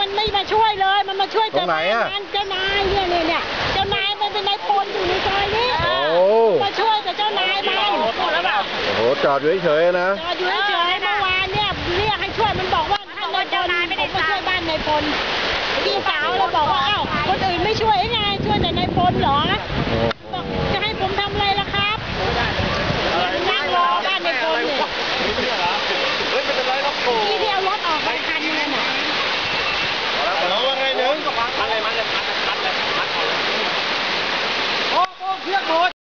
มันไม่มาช่วยเลย มันมาช่วยตรงไหนอะเจ้านายมันเจ้านายเนี่ยเนี่ยเนี่ยเจ้านายมันเป็นนายพลอยู่ในซอยนี้โอ้มาช่วยแต่เจ้านายมันพูดแล้วเปล่าโอ้โหจอดอยู่เฉยๆนะจอดอยู่เฉยๆเมื่อวานเนี่ยเรียกให้ช่วยมันบอกว่าท่านนายพลผมมาช่วยบ้านนายพลพี่สาวเลยบอกว่าอ้าวคนอื่นไม่ช่วยไงช่วยแต่นายพลเหรอ dia noite.